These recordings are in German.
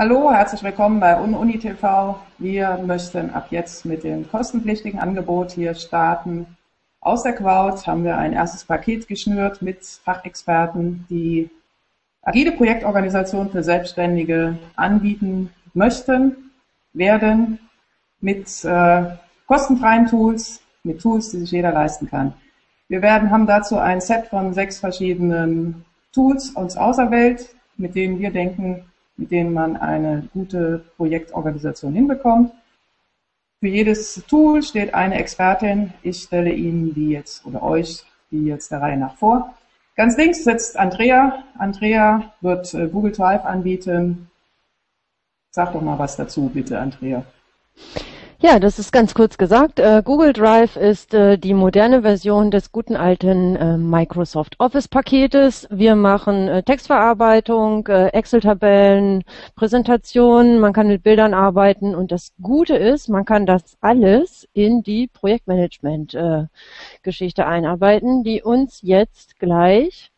Hallo, herzlich willkommen bei UniTV. Wir möchten ab jetzt mit dem kostenpflichtigen Angebot hier starten. Aus der Crowd haben wir ein erstes Paket geschnürt mit Fachexperten, die agile Projektorganisation für Selbstständige anbieten möchten, werden mit äh, kostenfreien Tools, mit Tools, die sich jeder leisten kann. Wir werden, haben dazu ein Set von sechs verschiedenen Tools uns auserwählt, mit denen wir denken, mit denen man eine gute Projektorganisation hinbekommt. Für jedes Tool steht eine Expertin. Ich stelle Ihnen die jetzt oder euch die jetzt der Reihe nach vor. Ganz links sitzt Andrea. Andrea wird äh, Google Drive anbieten. Sag doch mal was dazu, bitte, Andrea. Ja, das ist ganz kurz gesagt. Äh, Google Drive ist äh, die moderne Version des guten alten äh, Microsoft Office-Paketes. Wir machen Textverarbeitung, Excel-Tabellen, Präsentationen, man kann mit Bildern arbeiten und das Gute ist, man kann das alles in die Projektmanagement-Geschichte einarbeiten, die uns jetzt gleich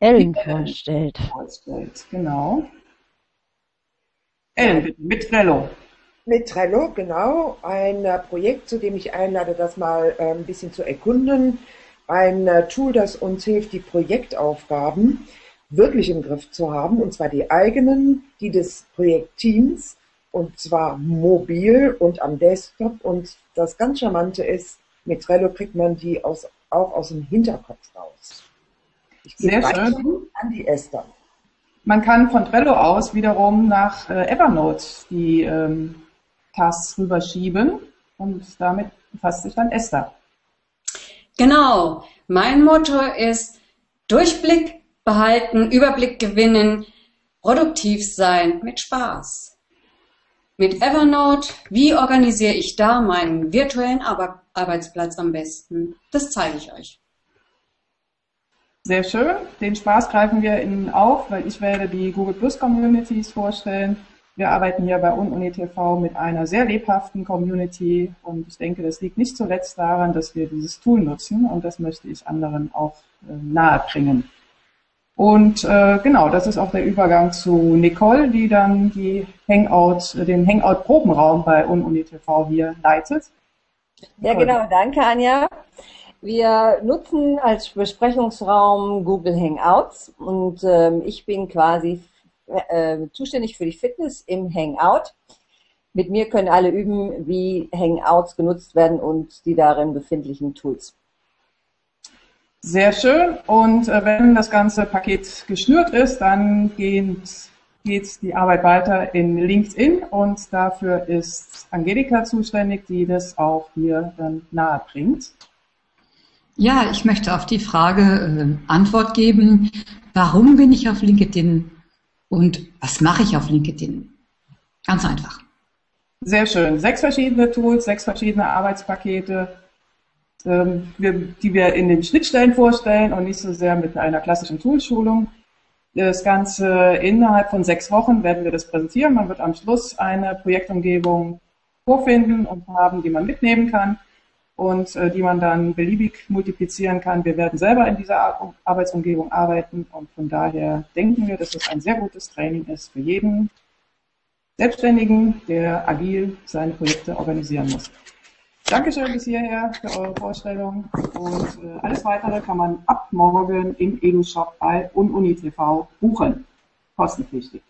Ellen vorstellt. Vorstellt, genau. Ellen, bitte, mit Trello. Mit Trello, genau. Ein äh, Projekt, zu dem ich einlade, das mal äh, ein bisschen zu erkunden. Ein äh, Tool, das uns hilft, die Projektaufgaben wirklich im Griff zu haben, und zwar die eigenen, die des Projektteams, und zwar mobil und am Desktop. Und das ganz Charmante ist, mit Trello kriegt man die aus, auch aus dem Hinterkopf raus. Ich Sehr schön. an die Esther. Man kann von Trello aus wiederum nach äh, Evernote die ähm, Tass rüberschieben und damit befasst sich dann Esther. Genau. Mein Motto ist Durchblick behalten, Überblick gewinnen, produktiv sein mit Spaß. Mit Evernote, wie organisiere ich da meinen virtuellen Arbeitsplatz am besten? Das zeige ich euch. Sehr schön. Den Spaß greifen wir Ihnen auf, weil ich werde die Google Plus Communities vorstellen wir arbeiten hier bei UniTV mit einer sehr lebhaften Community und ich denke, das liegt nicht zuletzt daran, dass wir dieses Tool nutzen und das möchte ich anderen auch äh, nahebringen. Und äh, genau, das ist auch der Übergang zu Nicole, die dann die Hangout, den Hangout-Probenraum bei UniTV hier leitet. Ja, genau, danke Anja. Wir nutzen als Besprechungsraum Google Hangouts und ähm, ich bin quasi äh, zuständig für die Fitness im Hangout. Mit mir können alle üben, wie Hangouts genutzt werden und die darin befindlichen Tools. Sehr schön. Und äh, wenn das ganze Paket geschnürt ist, dann geht, geht die Arbeit weiter in LinkedIn und dafür ist Angelika zuständig, die das auch hier dann nahe bringt. Ja, ich möchte auf die Frage äh, Antwort geben. Warum bin ich auf LinkedIn und was mache ich auf LinkedIn? Ganz einfach. Sehr schön. Sechs verschiedene Tools, sechs verschiedene Arbeitspakete, ähm, die wir in den Schnittstellen vorstellen und nicht so sehr mit einer klassischen Toolschulung. Das Ganze innerhalb von sechs Wochen werden wir das präsentieren. Man wird am Schluss eine Projektumgebung vorfinden und haben, die man mitnehmen kann und äh, die man dann beliebig multiplizieren kann. Wir werden selber in dieser Arbeitsumgebung arbeiten und von daher denken wir, dass es ein sehr gutes Training ist für jeden Selbstständigen, der agil seine Projekte organisieren muss. Dankeschön bis hierher für eure Vorstellung und äh, alles weitere kann man ab morgen im EduShop bei UnUniTV buchen. Kostenpflichtig.